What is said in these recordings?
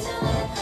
to live.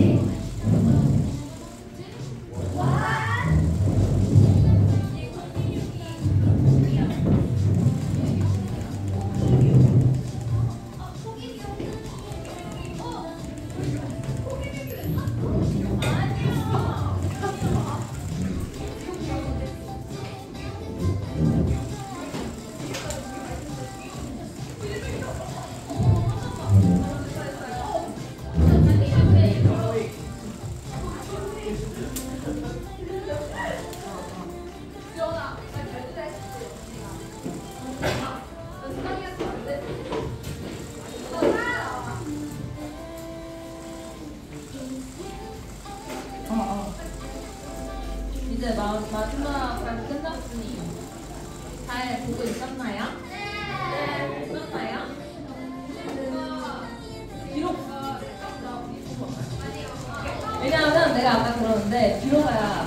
me. 이제 마, 마지막 발 끝났으니 잘 보고 있었나요? 네. 있었나요? 기록. 왜냐하면 내가 아까 그러는데 뒤로 가야